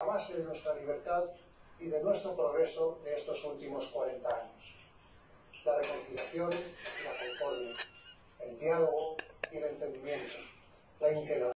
la base de nuestra libertad y de nuestro progreso de estos últimos 40 años. La reconciliación la concordia, el diálogo y el entendimiento, la integración